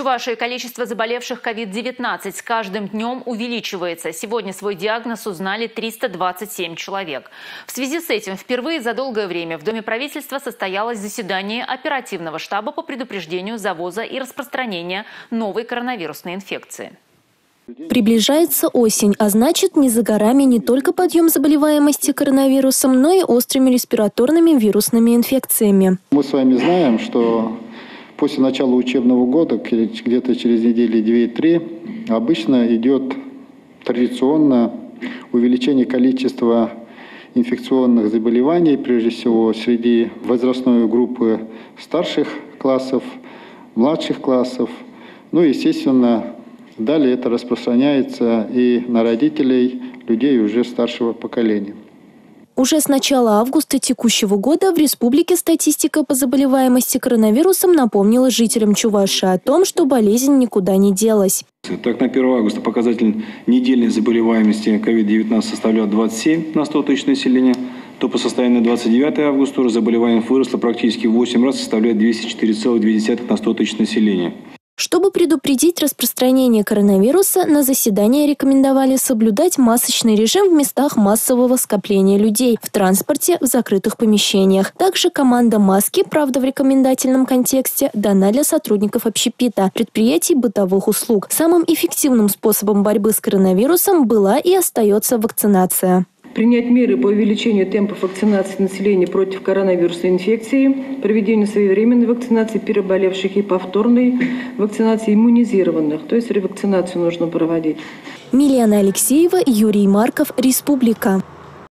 Чувашии количество заболевших COVID-19 с каждым днем увеличивается. Сегодня свой диагноз узнали 327 человек. В связи с этим впервые за долгое время в Доме правительства состоялось заседание оперативного штаба по предупреждению завоза и распространения новой коронавирусной инфекции. Приближается осень, а значит не за горами не только подъем заболеваемости коронавирусом, но и острыми респираторными вирусными инфекциями. Мы с вами знаем, что после начала учебного года, где-то через недели 2-3, обычно идет традиционно увеличение количества инфекционных заболеваний, прежде всего среди возрастной группы старших классов, младших классов. Ну, естественно, Далее это распространяется и на родителей, людей уже старшего поколения. Уже с начала августа текущего года в республике статистика по заболеваемости коронавирусом напомнила жителям Чуваши о том, что болезнь никуда не делась. Так, на 1 августа показатель недельной заболеваемости COVID-19 составлял 27 на 100 тысяч населения, то по состоянию на 29 августа заболеваемость выросла практически в 8 раз, составляет 204,2 на 100 тысяч населения. Чтобы предупредить распространение коронавируса, на заседании рекомендовали соблюдать масочный режим в местах массового скопления людей, в транспорте, в закрытых помещениях. Также команда маски, правда в рекомендательном контексте, дана для сотрудников общепита, предприятий бытовых услуг. Самым эффективным способом борьбы с коронавирусом была и остается вакцинация принять меры по увеличению темпов вакцинации населения против коронавирусной инфекции, проведению своевременной вакцинации переболевших и повторной вакцинации иммунизированных. То есть ревакцинацию нужно проводить. Милена Алексеева, Юрий Марков, Республика.